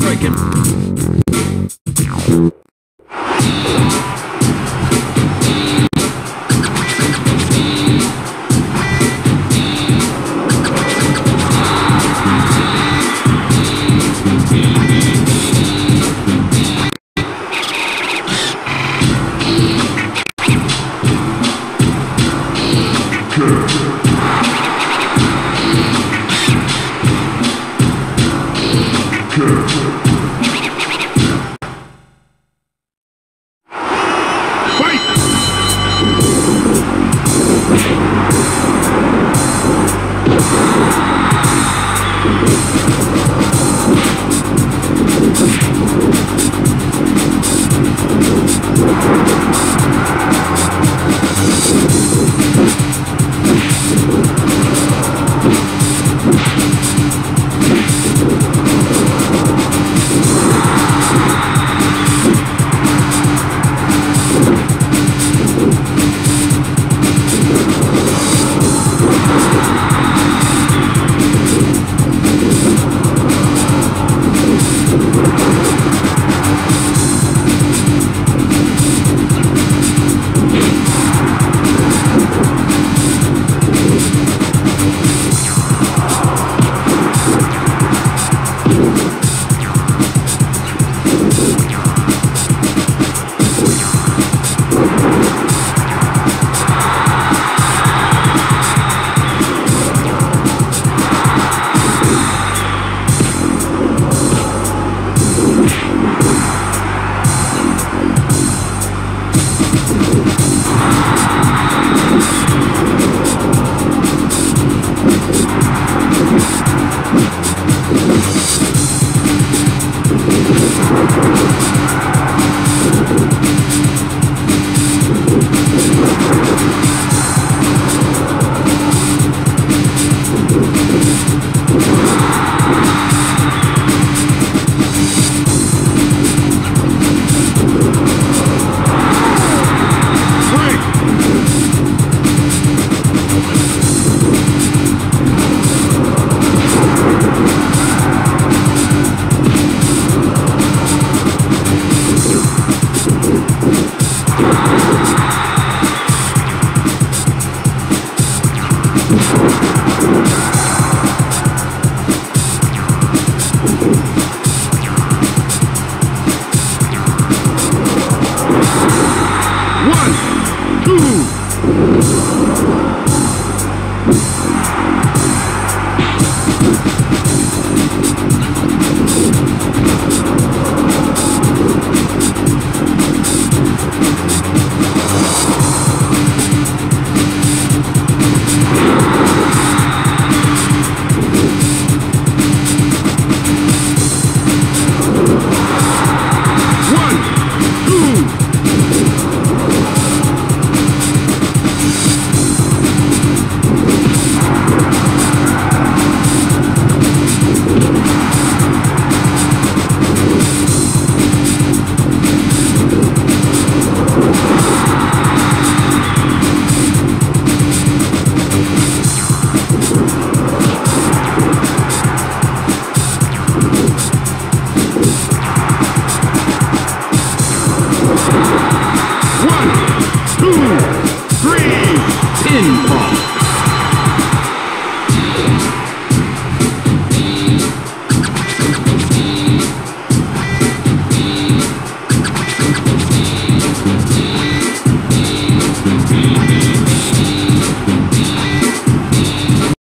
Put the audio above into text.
Breaking. you Ooh. in.